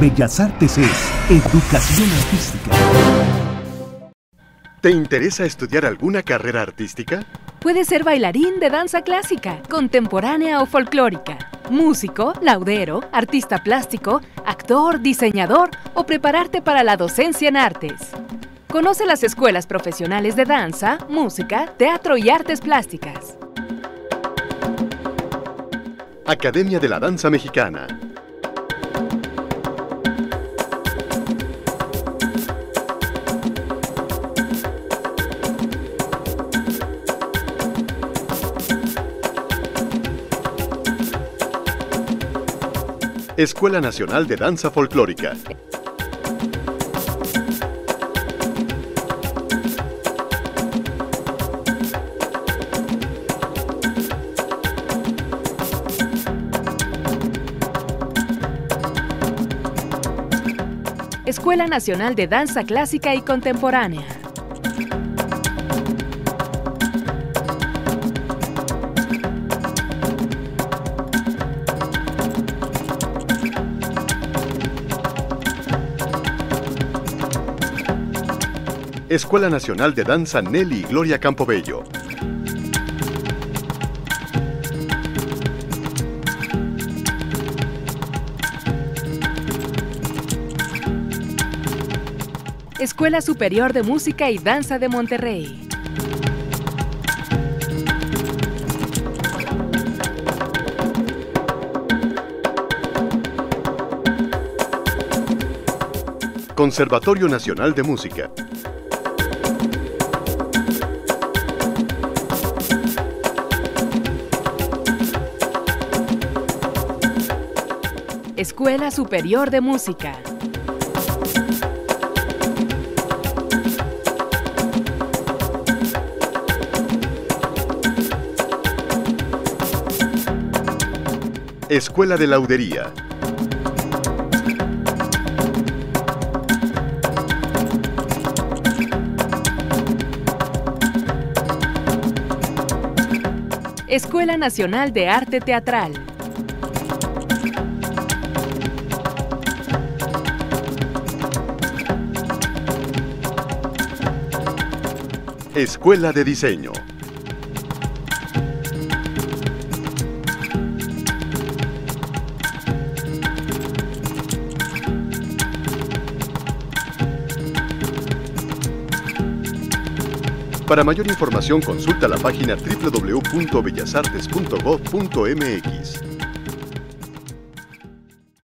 Bellas Artes es educación artística. ¿Te interesa estudiar alguna carrera artística? Puedes ser bailarín de danza clásica, contemporánea o folclórica, músico, laudero, artista plástico, actor, diseñador o prepararte para la docencia en artes. Conoce las escuelas profesionales de danza, música, teatro y artes plásticas. Academia de la Danza Mexicana. Escuela Nacional de Danza Folclórica. Escuela Nacional de Danza Clásica y Contemporánea. Escuela Nacional de Danza Nelly y Gloria Campobello. Escuela Superior de Música y Danza de Monterrey. Conservatorio Nacional de Música. Escuela Superior de Música. Escuela de Laudería. Escuela Nacional de Arte Teatral. Escuela de Diseño. Para mayor información consulta la página www.bellasartes.gov.mx.